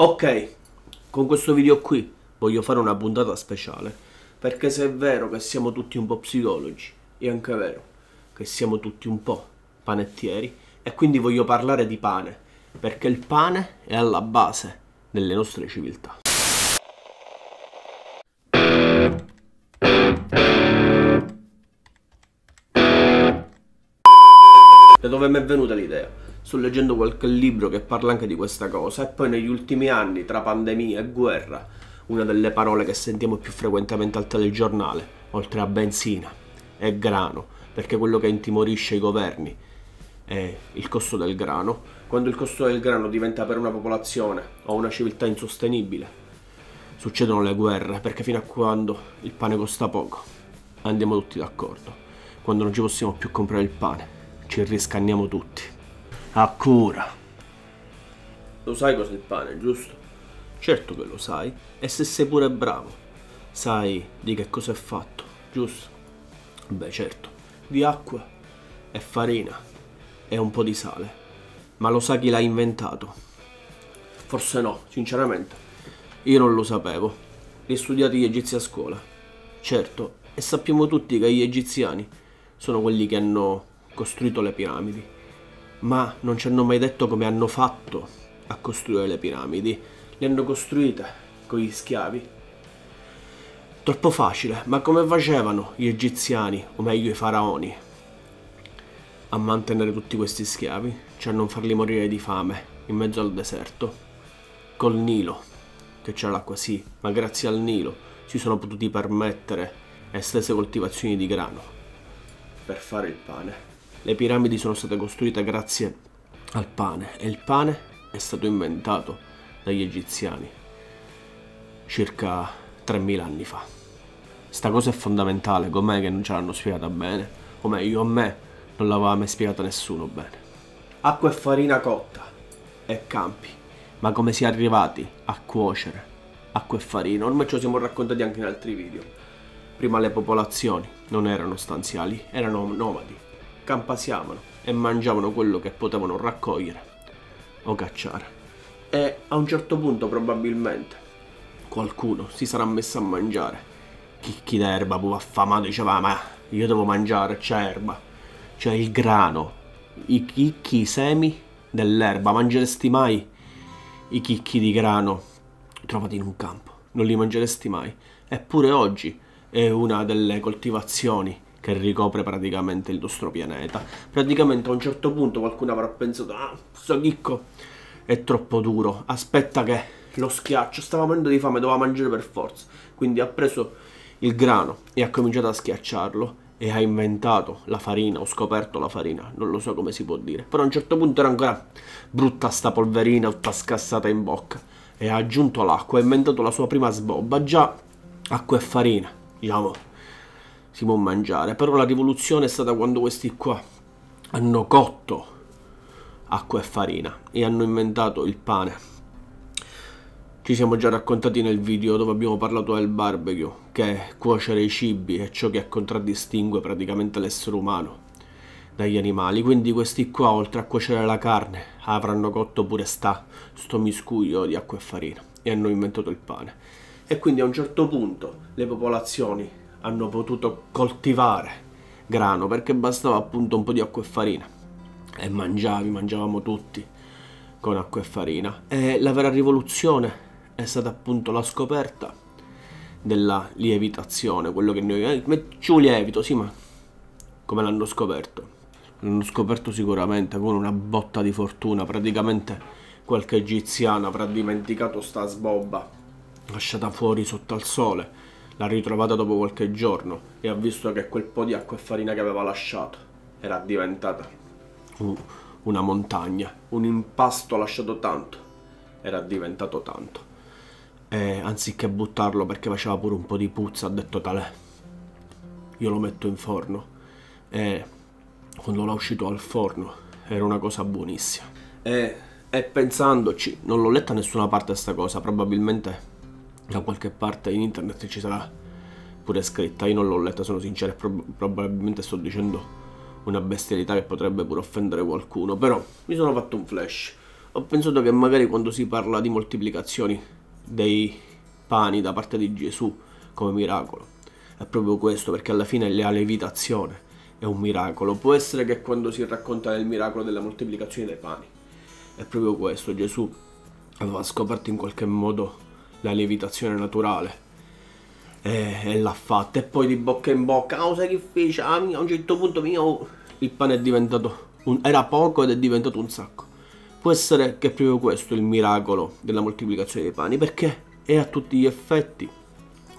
Ok, con questo video qui voglio fare una puntata speciale, perché se è vero che siamo tutti un po' psicologi, è anche vero che siamo tutti un po' panettieri, e quindi voglio parlare di pane, perché il pane è alla base delle nostre civiltà. Da dove mi è venuta l'idea? Sto leggendo qualche libro che parla anche di questa cosa e poi negli ultimi anni, tra pandemia e guerra, una delle parole che sentiamo più frequentemente al telegiornale, oltre a benzina, è grano, perché quello che intimorisce i governi è il costo del grano. Quando il costo del grano diventa per una popolazione o una civiltà insostenibile, succedono le guerre, perché fino a quando il pane costa poco, andiamo tutti d'accordo. Quando non ci possiamo più comprare il pane, ci riscanniamo tutti a cura. Lo sai cos'è il pane, giusto? Certo che lo sai, e se sei pure bravo, sai di che cosa è fatto, giusto? Beh, certo, di acqua e farina e un po' di sale. Ma lo sa chi l'ha inventato? Forse no, sinceramente. Io non lo sapevo. Li studiati gli egizi a scuola. Certo, e sappiamo tutti che gli egiziani sono quelli che hanno costruito le piramidi ma non ci hanno mai detto come hanno fatto a costruire le piramidi. Le hanno costruite con gli schiavi. Troppo facile, ma come facevano gli egiziani, o meglio i faraoni, a mantenere tutti questi schiavi, cioè a non farli morire di fame in mezzo al deserto? Col Nilo, che c'era l'acqua sì, ma grazie al Nilo si sono potuti permettere estese coltivazioni di grano per fare il pane. Le piramidi sono state costruite grazie al pane e il pane è stato inventato dagli egiziani circa 3000 anni fa. Sta cosa è fondamentale, com'è che non ce l'hanno spiegata bene, o meglio a me non l'aveva mai spiegata nessuno bene. Acqua e farina cotta e campi, ma come si è arrivati a cuocere acqua e farina? Ormai ce lo siamo raccontati anche in altri video. Prima le popolazioni non erano stanziali, erano nomadi campasiavano e mangiavano quello che potevano raccogliere o cacciare. E a un certo punto probabilmente qualcuno si sarà messo a mangiare. Chicchi d'erba, pure affamato, diceva ma io devo mangiare, c'è erba, c'è il grano, i chicchi, i semi dell'erba. Mangeresti mai i chicchi di grano trovati in un campo? Non li mangeresti mai. Eppure oggi è una delle coltivazioni che ricopre praticamente il nostro pianeta. Praticamente a un certo punto qualcuno avrà pensato, ah, questo chicco è troppo duro, aspetta che lo schiaccio, stava morendo di fame, doveva mangiare per forza. Quindi ha preso il grano e ha cominciato a schiacciarlo e ha inventato la farina, ho scoperto la farina, non lo so come si può dire, però a un certo punto era ancora brutta sta polverina tutta scassata in bocca e ha aggiunto l'acqua, ha inventato la sua prima sbobba, già acqua e farina, diciamo, si può mangiare. Però la rivoluzione è stata quando questi qua hanno cotto acqua e farina e hanno inventato il pane. Ci siamo già raccontati nel video dove abbiamo parlato del barbecue, che cuocere i cibi è ciò che contraddistingue praticamente l'essere umano dagli animali. Quindi questi qua, oltre a cuocere la carne, avranno cotto pure sta, sto miscuglio di acqua e farina e hanno inventato il pane. E quindi a un certo punto le popolazioni hanno potuto coltivare grano perché bastava appunto un po' di acqua e farina. E mangiavi, mangiavamo tutti con acqua e farina. E la vera rivoluzione è stata appunto la scoperta della lievitazione, quello che noi eh, ci lievito, sì, ma come l'hanno scoperto? L'hanno scoperto sicuramente con una botta di fortuna, praticamente qualche egiziano avrà dimenticato sta sbobba lasciata fuori sotto al sole l'ha ritrovata dopo qualche giorno e ha visto che quel po' di acqua e farina che aveva lasciato era diventata una montagna, un impasto lasciato tanto, era diventato tanto. E anziché buttarlo perché faceva pure un po' di puzza, ha detto tale, io lo metto in forno. E quando l'ho uscito al forno era una cosa buonissima. E, e pensandoci, non l'ho letta da nessuna parte questa cosa, probabilmente da qualche parte in internet ci sarà pure scritta. Io non l'ho letta, sono sincero, prob probabilmente sto dicendo una bestialità che potrebbe pure offendere qualcuno. Però mi sono fatto un flash. Ho pensato che magari quando si parla di moltiplicazioni dei pani da parte di Gesù come miracolo, è proprio questo, perché alla fine la levitazione è un miracolo. Può essere che quando si racconta del miracolo della moltiplicazione dei pani, è proprio questo, Gesù aveva scoperto in qualche modo la lievitazione naturale. E, e l'ha fatta. E poi di bocca in bocca oh sai che fece? Ah, a un certo punto mio il pane è diventato un, era poco ed è diventato un sacco. Può essere che è proprio questo il miracolo della moltiplicazione dei pani perché è a tutti gli effetti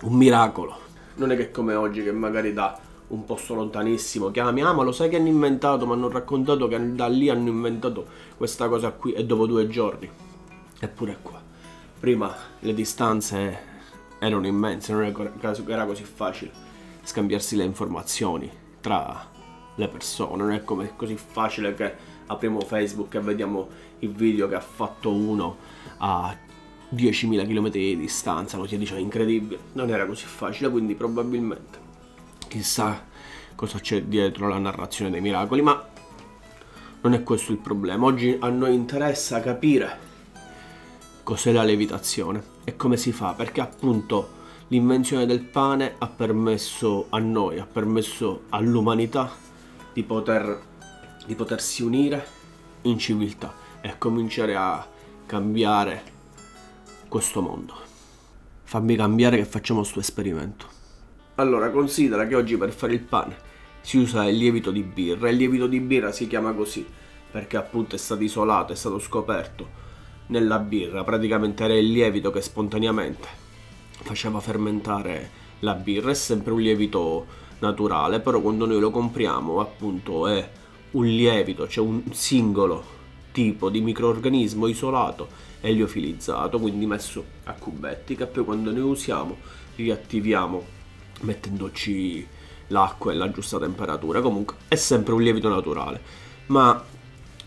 un miracolo. Non è che come oggi che magari da un posto lontanissimo chiami ah ma lo sai che hanno inventato? Mi hanno raccontato che da lì hanno inventato questa cosa qui e dopo due giorni. Eppure qua prima le distanze erano immense, non era così facile scambiarsi le informazioni tra le persone, non è come così facile che apriamo Facebook e vediamo il video che ha fatto uno a 10.000 km di distanza, così dice è incredibile, non era così facile, quindi probabilmente chissà cosa c'è dietro la narrazione dei miracoli, ma non è questo il problema. Oggi a noi interessa capire cos'è la levitazione e come si fa, perché appunto l'invenzione del pane ha permesso a noi, ha permesso all'umanità di, poter, di potersi unire in civiltà e cominciare a cambiare questo mondo. Fammi cambiare che facciamo questo esperimento. Allora, considera che oggi per fare il pane si usa il lievito di birra. Il lievito di birra si chiama così perché appunto è stato isolato, è stato scoperto nella birra, praticamente era il lievito che spontaneamente faceva fermentare la birra, è sempre un lievito naturale, però quando noi lo compriamo appunto è un lievito, cioè un singolo tipo di microorganismo isolato e liofilizzato, quindi messo a cubetti che poi quando noi usiamo riattiviamo mettendoci l'acqua e la giusta temperatura. Comunque è sempre un lievito naturale, ma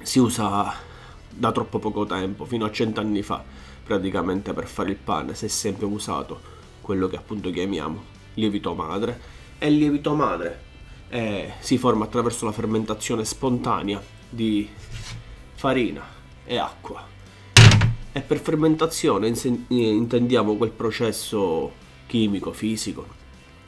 si usa da troppo poco tempo, fino a cent'anni fa, praticamente per fare il pane, si è sempre usato quello che appunto chiamiamo lievito madre. E il lievito madre eh, si forma attraverso la fermentazione spontanea di farina e acqua. E per fermentazione intendiamo quel processo chimico, fisico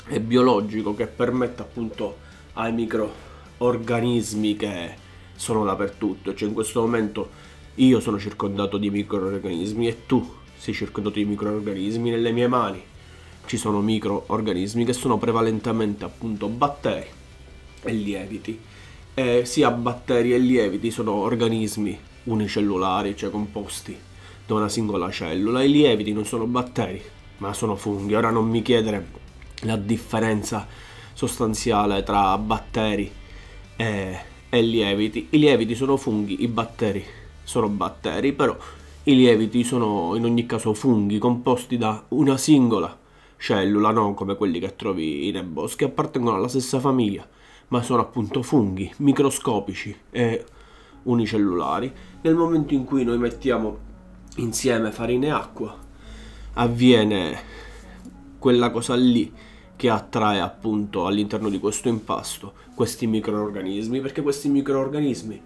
e biologico che permette appunto ai microorganismi che sono dappertutto, cioè in questo momento io sono circondato di microorganismi e tu sei circondato di microorganismi. Nelle mie mani ci sono microorganismi che sono prevalentemente appunto batteri e lieviti. E sia batteri e lieviti sono organismi unicellulari, cioè composti da una singola cellula. I lieviti non sono batteri, ma sono funghi. Ora non mi chiedere la differenza sostanziale tra batteri e, e lieviti. I lieviti sono funghi, i batteri sono batteri, però i lieviti sono in ogni caso funghi composti da una singola cellula, non come quelli che trovi nei boschi, appartengono alla stessa famiglia, ma sono appunto funghi microscopici e unicellulari. Nel momento in cui noi mettiamo insieme farina e acqua, avviene quella cosa lì che attrae appunto all'interno di questo impasto questi microorganismi, perché questi microorganismi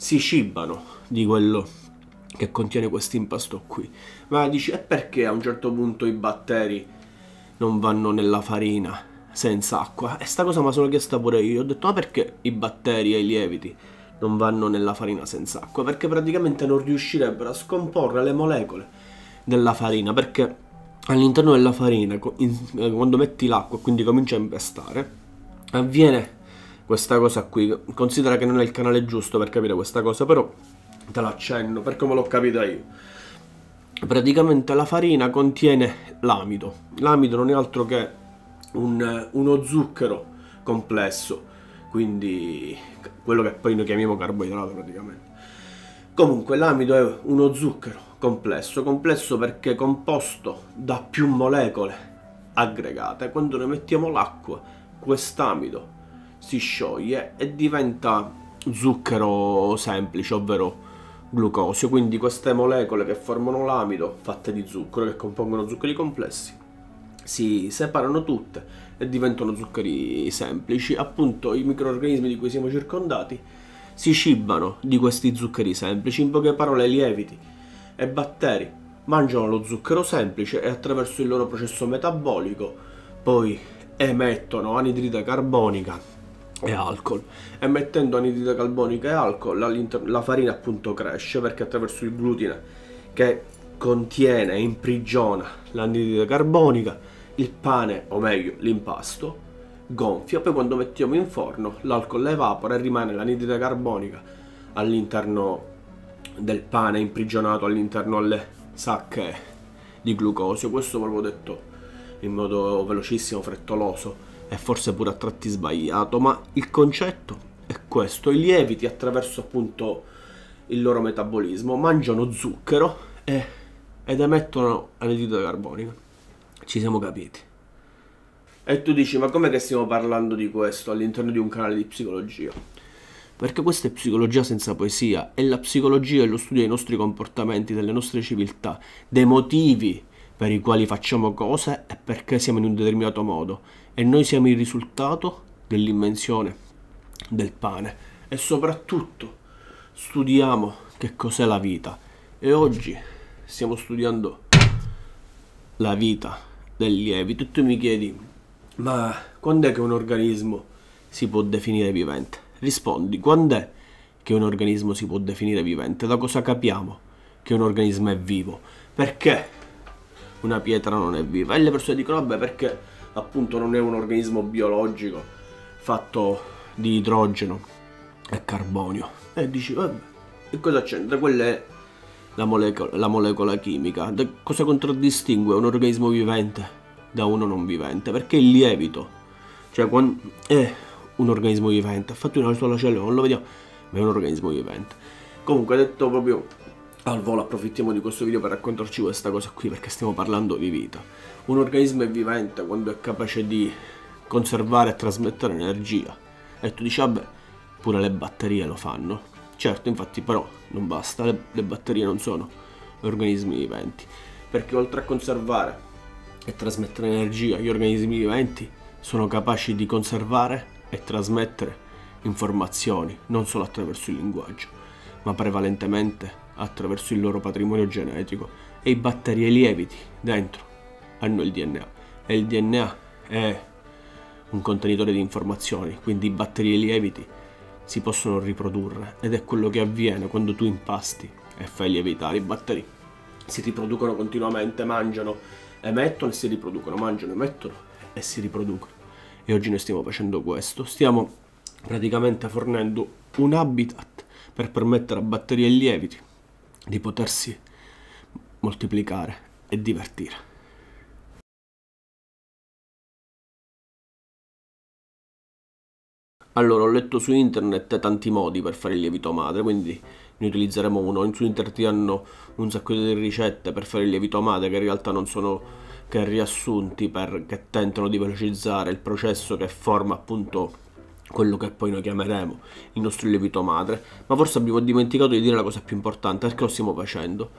si cibano di quello che contiene questo impasto qui. Ma dici, e perché a un certo punto i batteri non vanno nella farina senza acqua? E sta cosa me la sono chiesta pure io. Ho detto, ma perché i batteri e i lieviti non vanno nella farina senza acqua? Perché praticamente non riuscirebbero a scomporre le molecole della farina, perché all'interno della farina, eh, quando metti l'acqua e quindi comincia a impestare, avviene questa cosa qui. Considera che non è il canale giusto per capire questa cosa, però te l'accenno per come l'ho capita io. Praticamente la farina contiene l'amido. L'amido non è altro che un, uno zucchero complesso, quindi quello che poi noi chiamiamo carboidrato praticamente. Comunque l'amido è uno zucchero complesso, complesso perché è composto da più molecole aggregate. Quando noi mettiamo l'acqua, quest'amido si scioglie e diventa zucchero semplice, ovvero glucosio. Quindi queste molecole che formano l'amido, fatte di zucchero, che compongono zuccheri complessi, si separano tutte e diventano zuccheri semplici. Appunto i microorganismi di cui siamo circondati si cibano di questi zuccheri semplici, in poche parole lieviti e batteri mangiano lo zucchero semplice e attraverso il loro processo metabolico poi emettono anidride carbonica e alcol. Emettendo anidride carbonica e alcol la farina appunto cresce perché attraverso il glutine che contiene e imprigiona l'anidride carbonica il pane o meglio l'impasto gonfia. Poi quando mettiamo in forno l'alcol evapora e rimane l'anidride carbonica all'interno del pane imprigionato all'interno delle sacche di glucosio. Questo proprio detto in modo velocissimo frettoloso e forse pure a tratti sbagliato, ma il concetto è questo, i lieviti attraverso appunto il loro metabolismo mangiano zucchero e, ed emettono anidride carbonica. Ci siamo capiti. E tu dici, ma com'è che stiamo parlando di questo all'interno di un canale di psicologia? Perché questa è psicologia senza poesia, e la psicologia è lo studio dei nostri comportamenti, delle nostre civiltà, dei motivi per i quali facciamo cose e perché siamo in un determinato modo e noi siamo il risultato dell'invenzione del pane e soprattutto studiamo che cos'è la vita e oggi stiamo studiando la vita del lievito e tu mi chiedi ma quando è che un organismo si può definire vivente? Rispondi, quando è che un organismo si può definire vivente? Da cosa capiamo che un organismo è vivo? Perché una pietra non è viva. E le persone dicono, vabbè, perché appunto non è un organismo biologico fatto di idrogeno e carbonio. E dici, vabbè, e cosa c'entra? Quella è la molecola, la molecola chimica. Da cosa contraddistingue un organismo vivente da uno non vivente? Perché il lievito, cioè quando è un organismo vivente, ha fatto una sola cellula, non lo vediamo, ma è un organismo vivente. Comunque detto proprio al volo approfittiamo di questo video per raccontarci questa cosa qui perché stiamo parlando di vita. Un organismo è vivente quando è capace di conservare e trasmettere energia. E tu dici, vabbè, pure le batterie lo fanno. Certo, infatti, però non basta, le, le batterie non sono organismi viventi. Perché oltre a conservare e trasmettere energia, gli organismi viventi sono capaci di conservare e trasmettere informazioni, non solo attraverso il linguaggio, ma prevalentemente attraverso il loro patrimonio genetico e i batteri e i lieviti dentro hanno il DNA e il DNA è un contenitore di informazioni, quindi i batteri e i lieviti si possono riprodurre ed è quello che avviene quando tu impasti e fai lievitare i batteri. Si riproducono continuamente, mangiano, emettono e si riproducono, mangiano, emettono e si riproducono. E oggi noi stiamo facendo questo, stiamo praticamente fornendo un habitat per permettere a batteri e lieviti di potersi moltiplicare e divertire. Allora, ho letto su internet tanti modi per fare il lievito madre, quindi ne utilizzeremo uno. Su internet hanno un sacco di ricette per fare il lievito madre che in realtà non sono che riassunti per, che tentano di velocizzare il processo che forma appunto quello che poi noi chiameremo il nostro lievito madre, ma forse abbiamo dimenticato di dire la cosa più importante, perché lo stiamo facendo?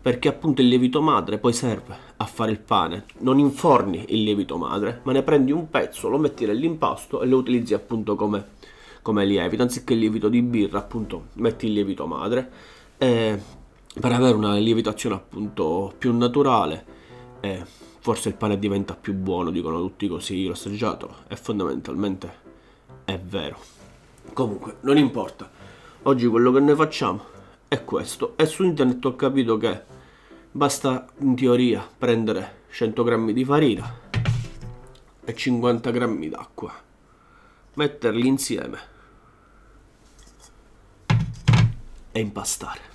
Perché appunto il lievito madre poi serve a fare il pane, non inforni il lievito madre, ma ne prendi un pezzo, lo metti nell'impasto e lo utilizzi appunto come, come lievito, anziché il lievito di birra appunto metti il lievito madre, e per avere una lievitazione appunto più naturale e forse il pane diventa più buono, dicono tutti così, l'ho assaggiato, e fondamentalmente è vero. Comunque, non importa. Oggi quello che noi facciamo è questo. E su internet ho capito che basta in teoria prendere 100 grammi di farina e 50 grammi d'acqua, metterli insieme e impastare.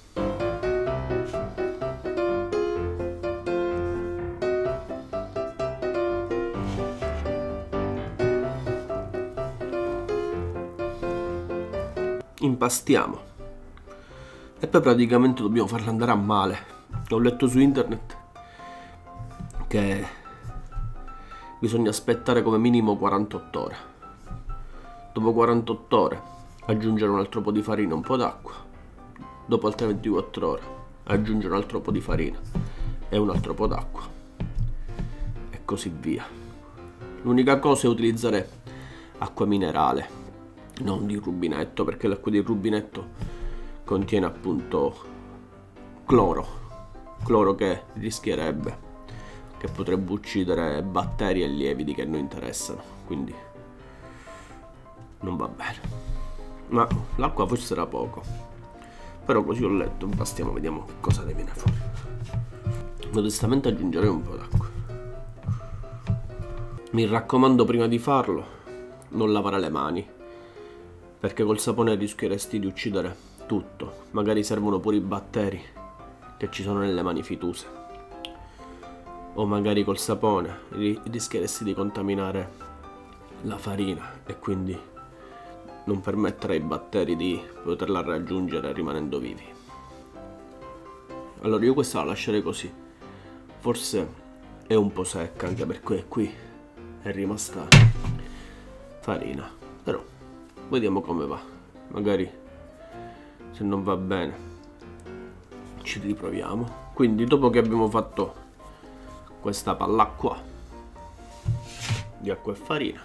Impastiamo e poi praticamente dobbiamo farla andare a male. Ho letto su internet che bisogna aspettare come minimo 48 ore. Dopo 48 ore aggiungere un altro po' di farina un po' d'acqua. Dopo altre 24 ore aggiungere un altro po' di farina e un altro po' d'acqua. E così via. L'unica cosa è utilizzare acqua minerale non di rubinetto, perché l'acqua di rubinetto contiene appunto cloro, cloro che rischierebbe, che potrebbe uccidere batteri e lieviti che non interessano, quindi non va bene. Ma l'acqua forse era poco, però così ho letto, bastiamo, vediamo cosa ne viene fuori. Modestamente aggiungerei un po' d'acqua. Mi raccomando prima di farlo, non lavare le mani, perché col sapone rischieresti di uccidere tutto. Magari servono pure i batteri che ci sono nelle mani fituse. O magari col sapone rischieresti di contaminare la farina e quindi non permettere ai batteri di poterla raggiungere rimanendo vivi. Allora io questa la lascerei così. Forse è un po' secca anche perché qui è rimasta farina. Però vediamo come va. Magari se non va bene ci riproviamo. Quindi dopo che abbiamo fatto questa palla qua di acqua e farina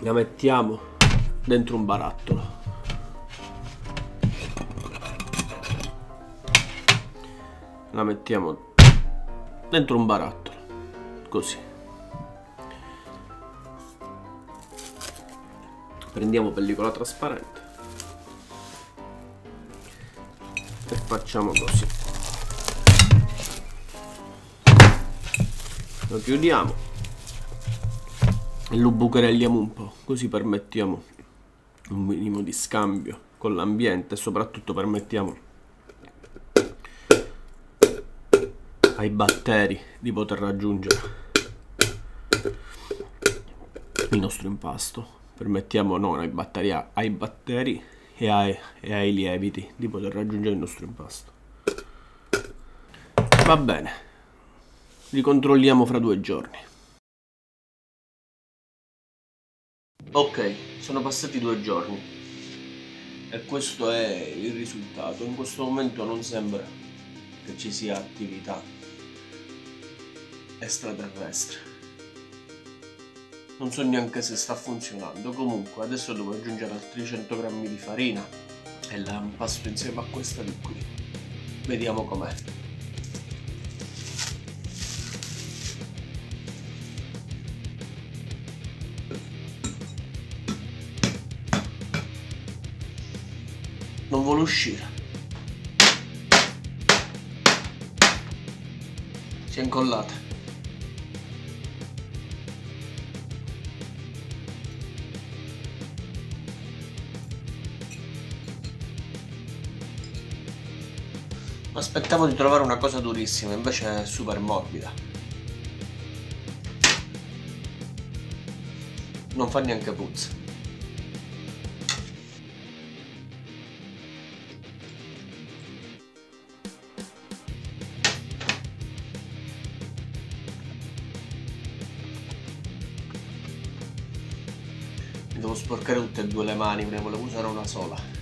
la mettiamo dentro un barattolo la mettiamo dentro un barattolo così prendiamo pellicola trasparente. E facciamo così. Lo chiudiamo. E lo bucherelliamo un po' così permettiamo un minimo di scambio con l'ambiente e soprattutto permettiamo ai batteri di poter raggiungere il nostro impasto permettiamo non ai batteri, ai batteri e ai, e ai lieviti di poter raggiungere il nostro impasto. Va bene, ricontrolliamo fra due giorni. Ok, sono passati due giorni e questo è il risultato. In questo momento non sembra che ci sia attività extraterrestre non so neanche se sta funzionando. Comunque adesso devo aggiungere altri 100 grammi di farina e la impasto insieme a questa di qui. Vediamo com'è. Non vuole uscire. Si è incollata Aspettavo di trovare una cosa durissima, invece è super morbida. Non fa neanche puzza. Devo sporcare tutte e due le mani, ne volevo usare una sola.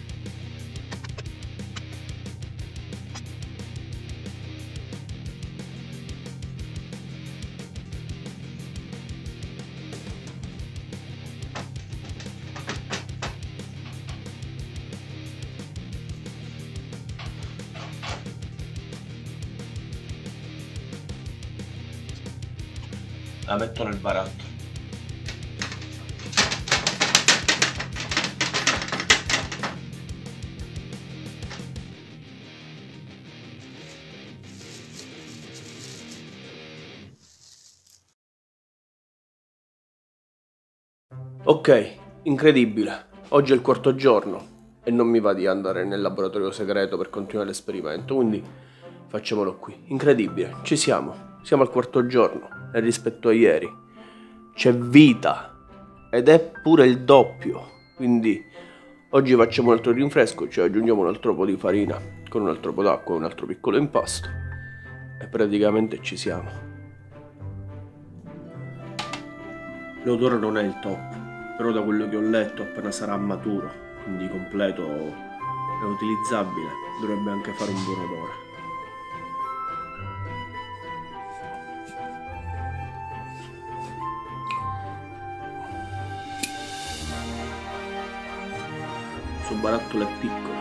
La metto nel baratto Ok, incredibile. Oggi è il quarto giorno e non mi va di andare nel laboratorio segreto per continuare l'esperimento, quindi facciamolo qui. Incredibile, ci siamo. Siamo al quarto giorno rispetto a ieri c'è vita ed è pure il doppio. Quindi oggi facciamo un altro rinfresco, cioè aggiungiamo un altro po' di farina con un altro po' d'acqua e un altro piccolo impasto e praticamente ci siamo. L'odore non è il top, però da quello che ho letto appena sarà maturo, quindi completo e utilizzabile, dovrebbe anche fare un buon odore. Su barattole piccole.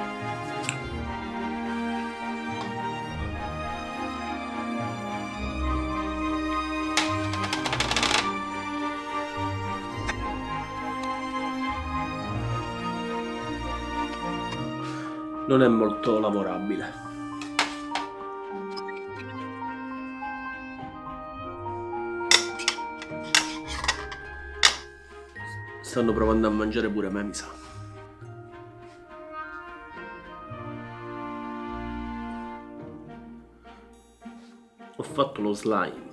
Non è molto lavorabile. Stanno provando a mangiare pure me, mi sa. Fatto lo slime.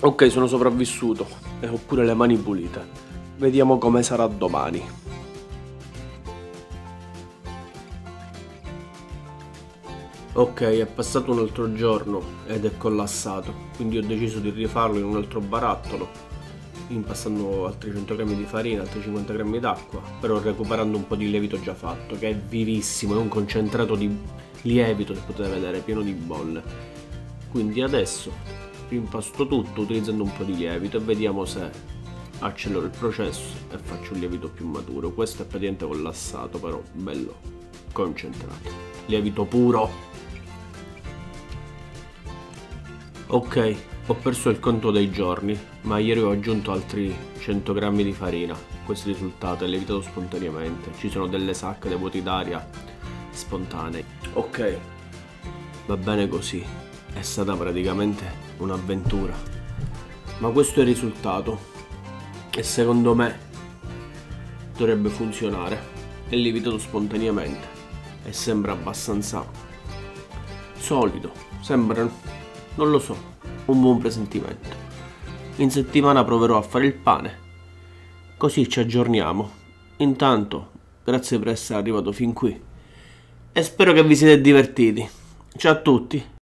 Ok, sono sopravvissuto e ho pure le mani pulite. Vediamo come sarà domani. Ok, è passato un altro giorno ed è collassato, quindi ho deciso di rifarlo in un altro barattolo, impastando altri 100 g di farina, altri 50 g d'acqua, però recuperando un po' di lievito già fatto, che è vivissimo, è un concentrato di lievito che potete vedere, pieno di bolle. Quindi adesso impasto tutto utilizzando un po' di lievito e vediamo se accelero il processo e faccio un lievito più maturo. Questo è praticamente collassato, però bello concentrato. Lievito puro. Ok, ho perso il conto dei giorni, ma ieri ho aggiunto altri 100 grammi di farina. Questo risultato è lievitato spontaneamente. Ci sono delle sacche dei vuoti d'aria spontanei. Ok, va bene così. È stata praticamente un'avventura. Ma questo è il risultato. E secondo me dovrebbe funzionare. È lievitato spontaneamente. E sembra abbastanza solido. Sembra, non lo so, un buon presentimento. In settimana proverò a fare il pane. Così ci aggiorniamo. Intanto, grazie per essere arrivato fin qui. E spero che vi siete divertiti. Ciao a tutti.